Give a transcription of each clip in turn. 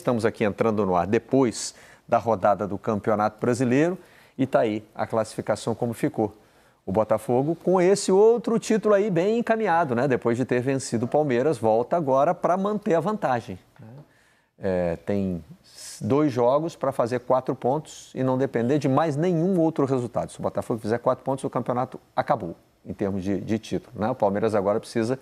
Estamos aqui entrando no ar depois da rodada do Campeonato Brasileiro e está aí a classificação como ficou. O Botafogo, com esse outro título aí bem encaminhado, né? Depois de ter vencido o Palmeiras, volta agora para manter a vantagem. É, tem dois jogos para fazer quatro pontos e não depender de mais nenhum outro resultado. Se o Botafogo fizer quatro pontos, o campeonato acabou em termos de, de título. Né? O Palmeiras agora precisa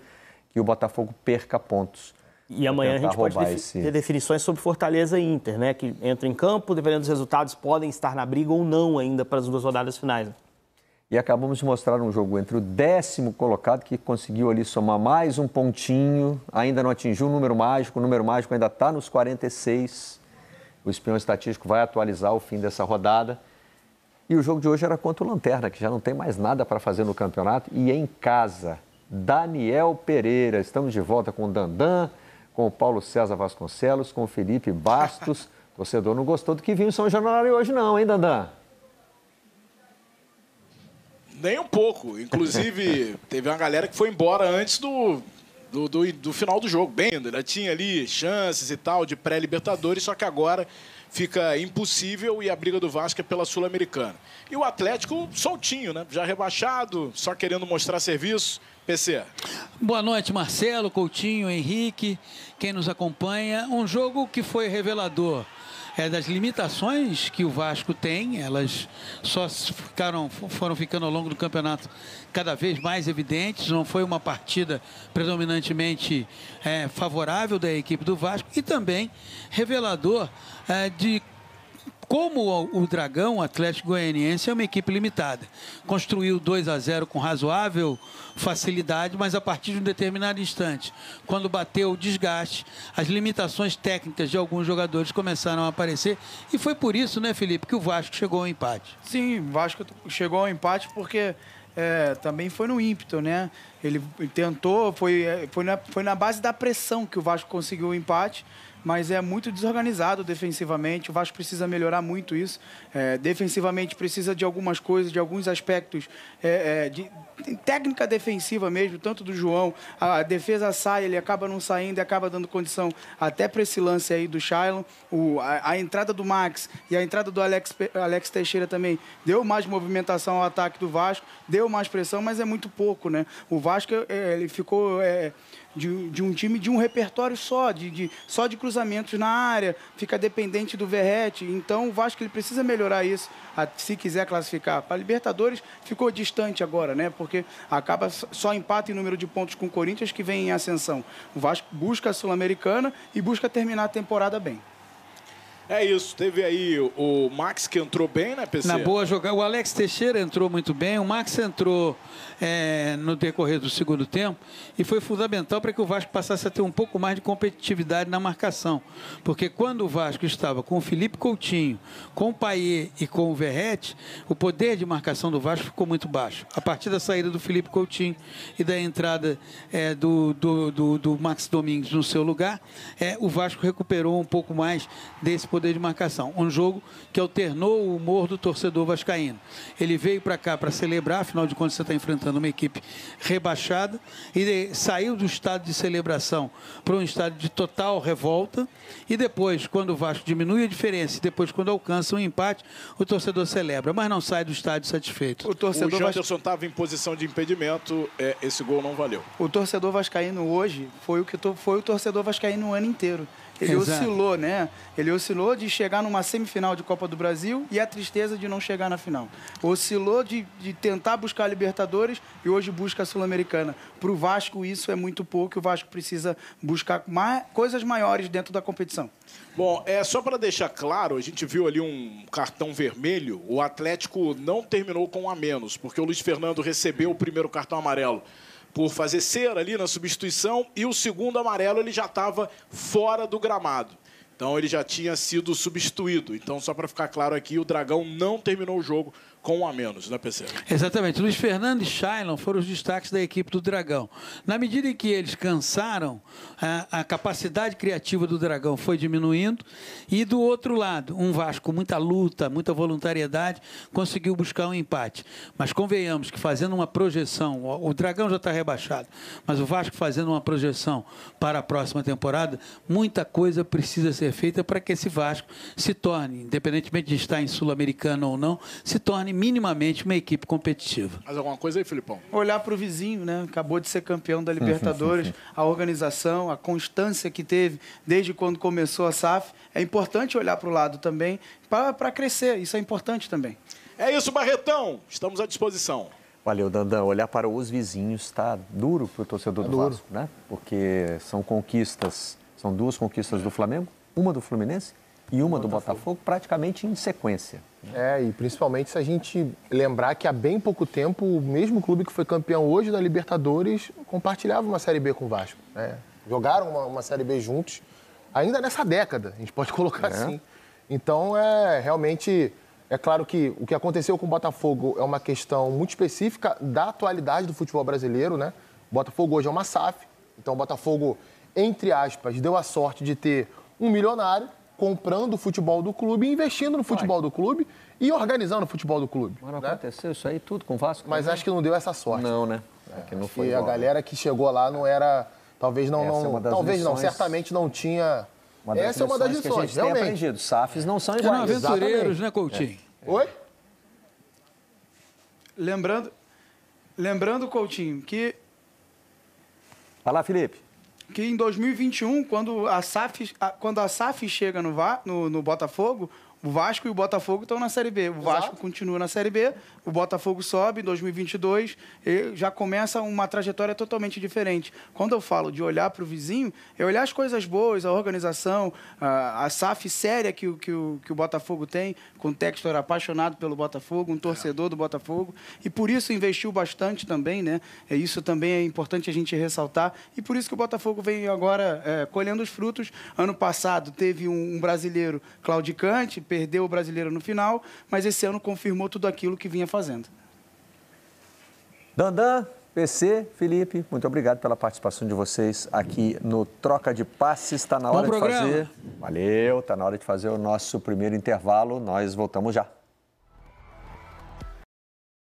que o Botafogo perca pontos. E amanhã a gente pode esse... ter definições sobre Fortaleza e Inter, né? Que entra em campo, dependendo dos resultados, podem estar na briga ou não ainda para as duas rodadas finais. E acabamos de mostrar um jogo entre o décimo colocado, que conseguiu ali somar mais um pontinho, ainda não atingiu o número mágico, o número mágico ainda está nos 46. O espião estatístico vai atualizar o fim dessa rodada. E o jogo de hoje era contra o Lanterna, que já não tem mais nada para fazer no campeonato, e em casa. Daniel Pereira, estamos de volta com o Dandan com o Paulo César Vasconcelos, com o Felipe Bastos. O torcedor não gostou do que viu em São Januário hoje, não, hein, Dandan? Nem um pouco. Inclusive, teve uma galera que foi embora antes do, do, do, do final do jogo. Bem, ainda tinha ali chances e tal de pré-Libertadores, só que agora fica impossível e a briga do Vasco é pela Sul-Americana. E o Atlético soltinho, né? Já rebaixado, só querendo mostrar serviço. PC. Boa noite, Marcelo, Coutinho, Henrique, quem nos acompanha. Um jogo que foi revelador é, das limitações que o Vasco tem, elas só ficaram, foram ficando ao longo do campeonato cada vez mais evidentes. Não foi uma partida predominantemente é, favorável da equipe do Vasco e também revelador é, de como o Dragão, o Atlético Goianiense, é uma equipe limitada. Construiu 2 a 0 com razoável facilidade, mas a partir de um determinado instante, quando bateu o desgaste, as limitações técnicas de alguns jogadores começaram a aparecer. E foi por isso, né, Felipe, que o Vasco chegou ao empate. Sim, o Vasco chegou ao empate porque é, também foi no ímpeto, né? Ele tentou, foi, é, foi, na, foi na base da pressão que o Vasco conseguiu o empate mas é muito desorganizado defensivamente. O Vasco precisa melhorar muito isso. É, defensivamente precisa de algumas coisas, de alguns aspectos é, é, de técnica defensiva mesmo, tanto do João. A defesa sai, ele acaba não saindo acaba dando condição até para esse lance aí do Shailon. O, a, a, entrada do Max e a entrada do Alex, Alex Teixeira também deu mais movimentação ao ataque do Vasco, deu mais pressão, mas é muito pouco, né? O Vasco é, ele ficou é, de, de um time de um repertório só, de, de, só de cruzamentos na área, fica dependente do Verrete. Então o Vasco ele precisa melhorar isso se quiser classificar. Para Libertadores ficou distante agora, né? Porque acaba só empate em número de pontos com o Corinthians que vem em ascensão. O Vasco busca a Sul-Americana e busca terminar a temporada bem. É isso, teve aí o Max que entrou bem, né, PC? Na boa jogada, o Alex Teixeira entrou muito bem, o Max entrou é, no decorrer do segundo tempo e foi fundamental para que o Vasco passasse a ter um pouco mais de competitividade na marcação. Porque quando o Vasco estava com o Felipe Coutinho, com o Paier e com o Verrete, o poder de marcação do Vasco ficou muito baixo. A partir da saída do Felipe Coutinho e da entrada é, do, do, do, do, Max Domingues no seu lugar, é, o Vasco recuperou um pouco mais desse poder poder de marcação. Um jogo que alternou o humor do torcedor vascaíno. Ele veio para cá para celebrar, afinal de contas você está enfrentando uma equipe rebaixada, e saiu do estado de celebração para um estado de total revolta, e depois, quando o Vasco diminui a diferença, e depois quando alcança um empate, o torcedor celebra, mas não sai do estádio satisfeito. O torcedor o Janderson estava em posição de impedimento, é, esse gol não valeu. O torcedor vascaíno hoje foi o que foi o torcedor vascaíno o ano inteiro. Ele Exato. oscilou, né? Ele oscilou de chegar numa semifinal de Copa do Brasil e a tristeza de não chegar na final. Oscilou de, de tentar buscar a Libertadores e hoje busca a Sul-Americana. Para o Vasco, isso é muito pouco. O Vasco precisa buscar mais, coisas maiores dentro da competição. Bom, é só para deixar claro, a gente viu ali um cartão vermelho. O Atlético não terminou com a menos, porque o Luiz Fernando recebeu o primeiro cartão amarelo por fazer cera ali na substituição e o segundo amarelo ele já estava fora do gramado. Então ele já tinha sido substituído. Então, só para ficar claro aqui, o Dragão não terminou o jogo com um a menos, né, PC? Exatamente. Luiz Fernando e Shailon foram os destaques da equipe do Dragão. Na medida em que eles cansaram, a, a, capacidade criativa do Dragão foi diminuindo. E do outro lado, um Vasco muita luta, muita voluntariedade, conseguiu buscar um empate. Mas convenhamos que fazendo uma projeção, o, o Dragão já está rebaixado, mas o Vasco fazendo uma projeção para a próxima temporada, muita coisa precisa ser feita para que esse Vasco se torne, independentemente de estar em Sul-Americana ou não, se torne minimamente uma equipe competitiva. Mais alguma coisa aí, Filipão? Olhar para o vizinho, né? Acabou de ser campeão da Libertadores, a organização, a constância que teve desde quando começou a SAF. É importante olhar para o lado também para crescer, isso é importante também. É isso, Barretão. Estamos à disposição. Valeu, Dandan. Olhar para os vizinhos está duro para o torcedor tá do duro. Vasco, né? Porque são conquistas, são duas conquistas do Flamengo, uma do Fluminense e uma do Botafogo, praticamente em sequência. É, e principalmente se a gente lembrar que há bem pouco tempo o mesmo clube que foi campeão hoje da Libertadores compartilhava uma Série B com o Vasco. Né? Jogaram uma, uma Série B juntos, ainda nessa década, a gente pode colocar é. assim. Então, é realmente é claro que o que aconteceu com o Botafogo é uma questão muito específica da atualidade do futebol brasileiro, né? O Botafogo hoje é uma SAF, então o Botafogo, entre aspas, deu a sorte de ter um milionário comprando o futebol do clube, investindo no futebol do clube e organizando o futebol do clube. Mas não né? aconteceu isso aí tudo com o Vasco? Mas acho que não deu essa sorte. Não, né? É, que não foi a galera que chegou lá não era. Talvez não. não é talvez lições... não, certamente não tinha essa é uma das lições, que a gente realmente. Tem aprendido. SAFs não são iguais. São aventureiros, né, Coutinho? É. Oi? Lembrando, lembrando, Coutinho, que... Fala, Felipe. Que em 2021, quando a SAF, quando a SAF chega no, no, no Botafogo, o Vasco e o Botafogo estão na Série B. O Exato. Vasco continua na Série B, o Botafogo sobe em 2022 e já começa uma trajetória totalmente diferente. Quando eu falo de olhar para o vizinho, é olhar as coisas boas, a organização, a, a SAF séria que, que, o, que o Botafogo tem, com o Textor apaixonado pelo Botafogo, um torcedor do Botafogo, e por isso investiu bastante também, né? É, isso também é importante a gente ressaltar, e por isso que o Botafogo vem agora é, colhendo os frutos. Ano passado teve um, um brasileiro claudicante, perdeu o brasileiro no final, mas esse ano confirmou tudo aquilo que vinha fazendo. Dandan, PC, Felipe, muito obrigado pela participação de vocês aqui no Troca de Passes. Está na hora Bom de programa. fazer. Valeu, está na hora de fazer o nosso primeiro intervalo. Nós voltamos já.